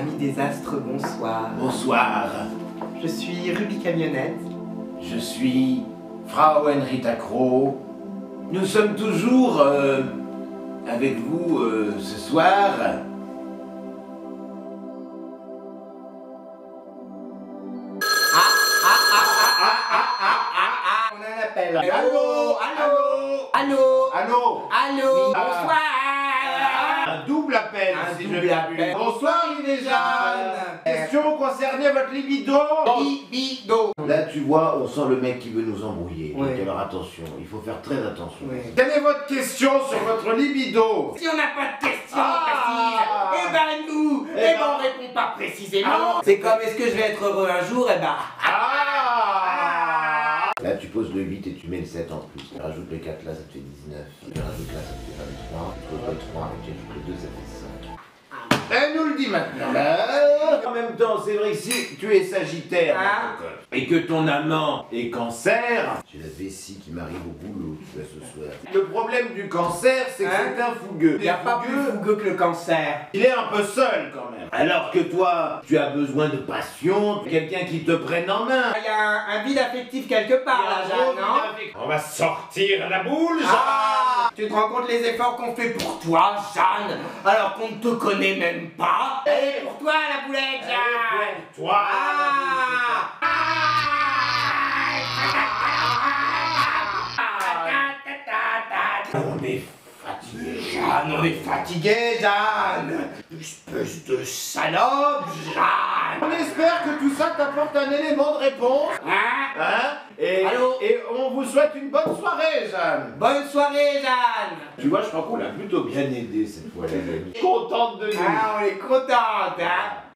Amis des astres, bonsoir. Bonsoir, Je suis Ruby Camionnette. je suis Frau Henrita Crow. Nous sommes toujours euh, avec vous euh, ce soir. On a un appel. Allô Allô Allô Allô Allô. Bonsoir double appel, Un si double je puis appel. dire. Bonsoir. Question concernant votre libido. Libido Là, tu vois, on sent le mec qui veut nous embrouiller. Donc, Ouais. alors attention, il faut faire très attention. Ouais. Quelle est votre question sur votre libido Si on n'a pas de questions Ah. précises, eh ben nous, Eh eh ben ben. on répond pas précisément. Ah. C'est comme est-ce que je vais être heureux un jour, eh ben. Ah Là, tu poses le 8 et tu mets le 7 en plus. Tu rajoutes le 4 là, ça te fait 19. Tu rajoutes là, ça te fait 23. Tu poses le 3 et tu ajoutes le 2, ça fait 5. Elle nous le dit maintenant. En même temps, c'est vrai que si tu es sagittaire Ah. et que ton amant est cancer, j'ai la vessie qui m'arrive au boulot, ce soir. Le problème du cancer, c'est que Hein c'est un fougueux. Il n'y a pas plus fougueux que le cancer. Il est un peu seul quand même. Alors que toi, tu as besoin de passion, quelqu'un qui te prenne en main. Il y a un, un vide affectif quelque part là, Jeanne, non On va sortir la boule, Ah Tu te rends compte les efforts qu'on fait pour toi, Jeanne, alors qu'on ne te connaît même pas. Et pour toi, la boulette, Jeanne. Toi Ah. On est fatigué. Jeanne, on est fatigué, Jeanne. Espèce de salope, Jeanne. On espère que tout ça t'apporte un élément de réponse. Hein? Hein? Et, Allô et on vous souhaite une bonne soirée, Jeanne. Bonne soirée, Jeanne Tu vois, je crois qu'on l'a plutôt bien aidé cette fois, les amis. Contente de nous. Ah, on est contente, hein